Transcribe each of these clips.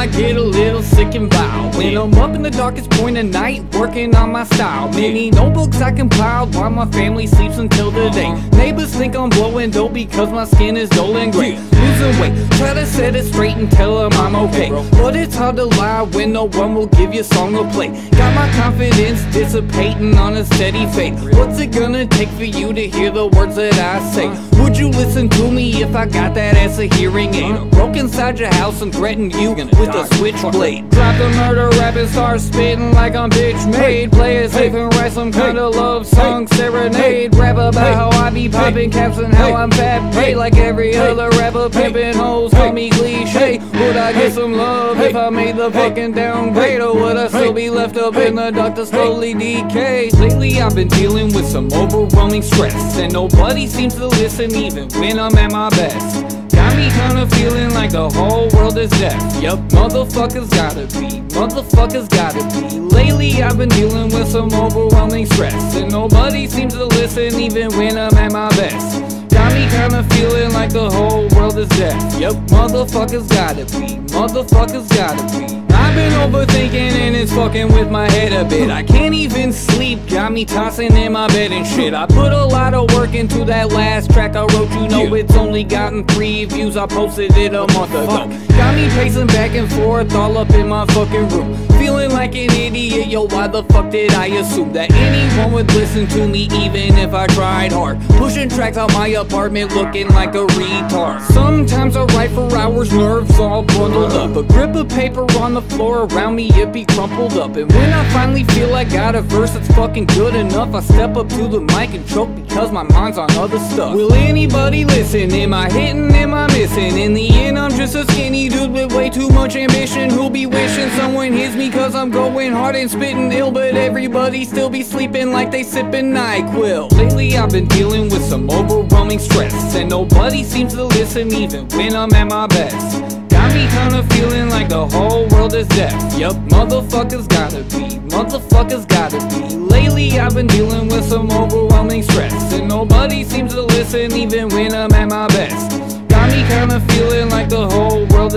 I get a little sick and vile. When I'm up in the darkest point of night Working on my style. Many notebooks I compiled While my family sleeps until the day. Neighbors think I'm blowing dope Because my skin is dull and gray. Losing weight, try to set it straight And tell them I'm okay. But it's hard to lie When no one will give you a song to play. Got my confidence dissipating On a steady fate What's it gonna take for you to hear the words that I say? Would you listen to me if I got that as a hearing aid? Broke inside your house and threaten you with a switchblade. Drop the murder rap and start spitting like I'm bitch made. Play it safe and write some kind of love song serenade. Rap about how I be popping caps and how I'm fat paid Like every other rapper pimping hoes. Call me cliche. Would I get some love if I made the fucking downgrade Or would I still be left up in the dark to slowly decay Lately I've been dealing with some overwhelming stress And nobody seems to listen even when I'm at my best. Got me kinda feeling the whole world is deaf. Yup, motherfuckers gotta be, motherfuckers gotta be. Lately I've been dealing with some overwhelming stress. And nobody seems to listen even when I'm at my best. Got me kinda feeling like the whole world is deaf. Yup, motherfuckers gotta be, motherfuckers gotta be. I've been overthinking it's fucking with my head a bit. I can't even sleep, got me tossing in my bed and shit. I put a lot of work into that last track I wrote You know it's only gotten three views, I posted it a month ago Got me pacing back and forth all up in my fucking room. Feeling like an idiot, yo why the fuck did I assume That anyone would listen to me even if I tried hard? Pushing tracks out my apartment looking like a retard. Sometimes I write for hours, nerves all bundled up. A grip of paper on the floor around me, it be crumpled up. And when I finally feel I got a verse that's fucking good enough. I step up to the mic and choke because my mind's on other stuff. Will anybody listen? Am I hitting? Am I missing? In the end I'm just a skinny dude with way too much ambition. Who'll be wishing someone hits me? Cause I'm going hard and spitting ill But everybody still be sleeping like they sipping NyQuil. Lately I've been dealing with some overwhelming stress And nobody seems to listen even when I'm at my best. Got me kinda feeling like the whole world is deaf. Yup, motherfuckers gotta be, motherfuckers gotta be. Lately I've been dealing with some overwhelming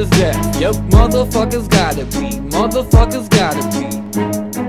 is Yup, motherfuckers gotta be, motherfuckers gotta be